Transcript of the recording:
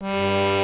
Música